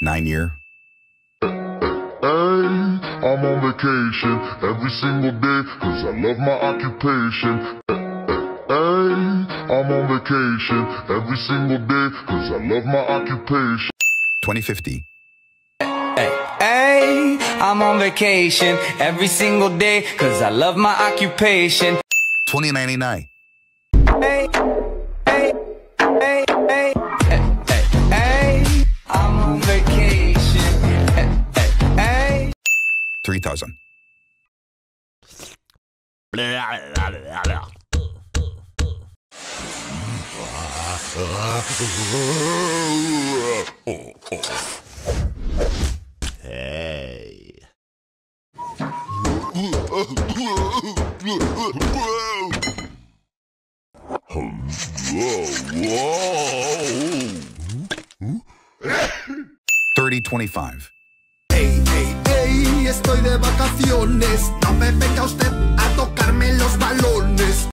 Nine year. Hey, I'm on vacation every single day cause I love my occupation. Hey, I'm on vacation every single day cause I love my occupation. 2050. Hey, hey, I'm on vacation every single day cause I love my occupation. 2099. Hey, hey, hey, 3000. Hey. Thirty ey, ey, estoy de vacaciones. No me venga usted